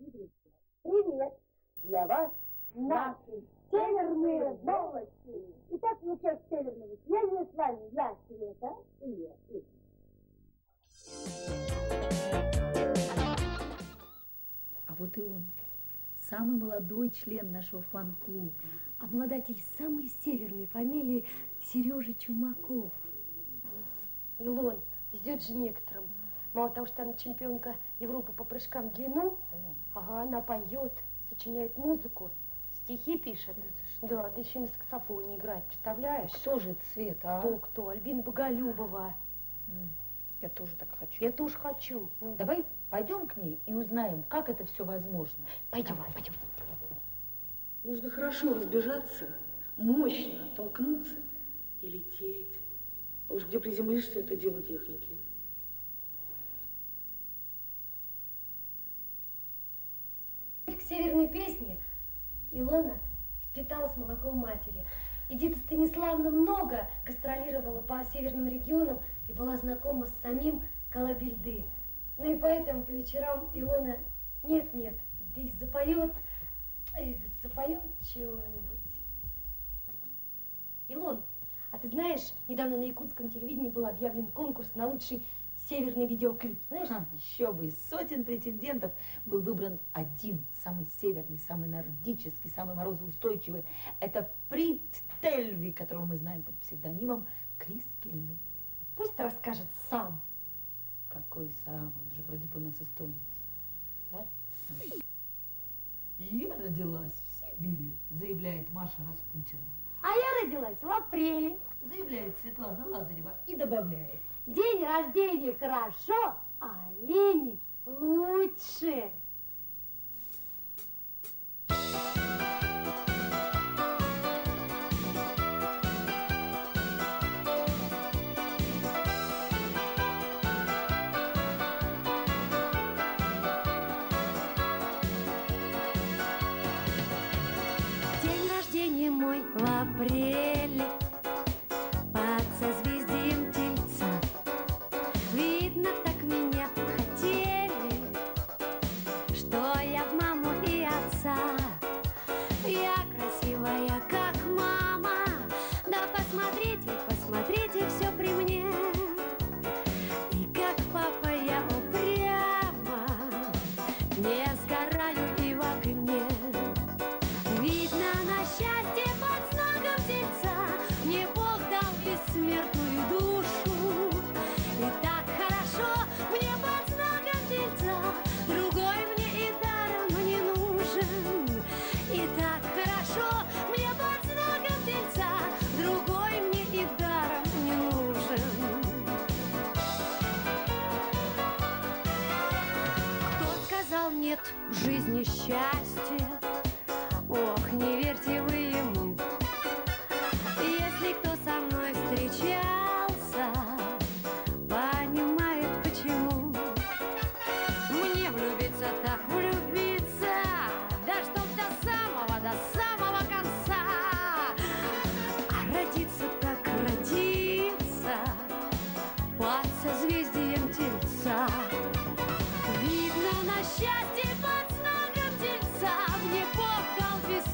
друзья, привет! Для вас наши северные новости. Итак, в лучах северного сияния с вами я, Света, и я, А вот и он, самый молодой член нашего фан-клуба. Обладатель самой северной фамилии Сережа Чумаков. Илон, везет же некоторым. Мало того, что она чемпионка Европы по прыжкам в длину, ага, она поет, сочиняет музыку, стихи пишет. Да, да еще и на саксофоне играет, представляешь? Кто же это Света, а? Кто, кто? Альбина Боголюбова. Я тоже так хочу. Я тоже хочу. Ну, Давай пойдем к ней и узнаем, как это все возможно. пойдем, пойдем. Нужно хорошо разбежаться, мощно оттолкнуться и лететь. А уж где приземлишься, это дело техники. Северной песне Илона впиталась молоком матери. Эдита Станиславна много гастролировала по северным регионам и была знакома с самим Колобельды. Ну и поэтому по вечерам Илона нет-нет, здесь запоет, эх, запоет чего-нибудь. Илон, а ты знаешь, недавно на якутском телевидении был объявлен конкурс на лучший северный видеоклип, знаешь? Ха, еще бы, из сотен претендентов был выбран один, самый северный, самый нордический, самый морозоустойчивый. Это Прит Тельви, которого мы знаем под псевдонимом Крис Кельми. Пусть расскажет сам. Какой сам, он же вроде бы у нас эстонец. Да? Я родилась в Сибири, заявляет Маша Распутина. Родилась в апреле. Заявляет Светлана Лазарева и добавляет. День рождения хорошо, а олени рождения мой в апреле жизни счастья? Ох, не верьте вы ему. Если кто со мной встречался, понимает почему. Мне влюбиться так влюбиться,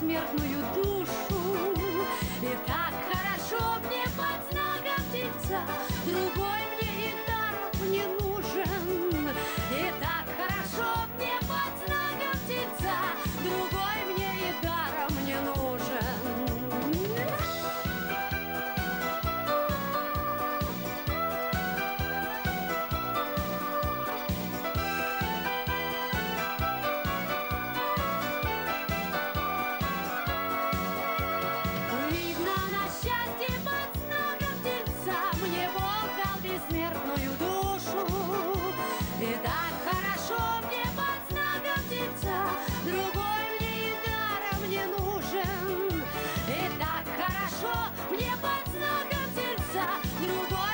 бессмертную душу. 如果